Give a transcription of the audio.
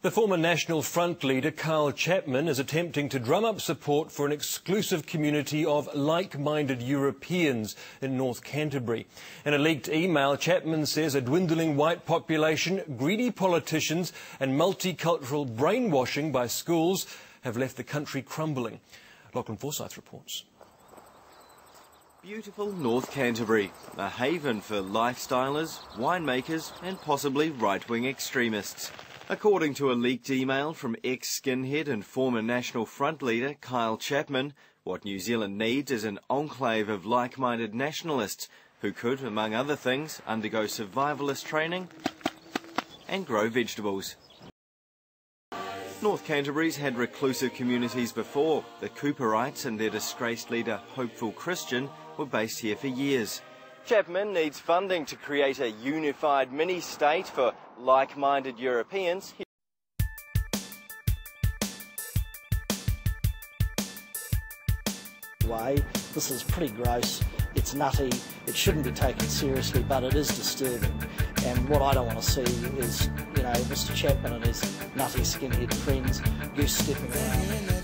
The former National Front leader Kyle Chapman is attempting to drum up support for an exclusive community of like-minded Europeans in North Canterbury. In a leaked email, Chapman says a dwindling white population, greedy politicians and multicultural brainwashing by schools have left the country crumbling. Lachlan Forsyth reports. Beautiful North Canterbury, a haven for lifestylers, winemakers and possibly right-wing extremists. According to a leaked email from ex-skinhead and former National Front leader Kyle Chapman, what New Zealand needs is an enclave of like-minded nationalists who could, among other things, undergo survivalist training and grow vegetables. North Canterbury's had reclusive communities before. The Cooperites and their disgraced leader, Hopeful Christian, were based here for years. Chapman needs funding to create a unified mini-state for like-minded Europeans. Way. This is pretty gross. It's nutty. It shouldn't be taken seriously, but it is disturbing. And what I don't want to see is, you know, Mr. Chapman and his nutty skinhead friends goose stepping around.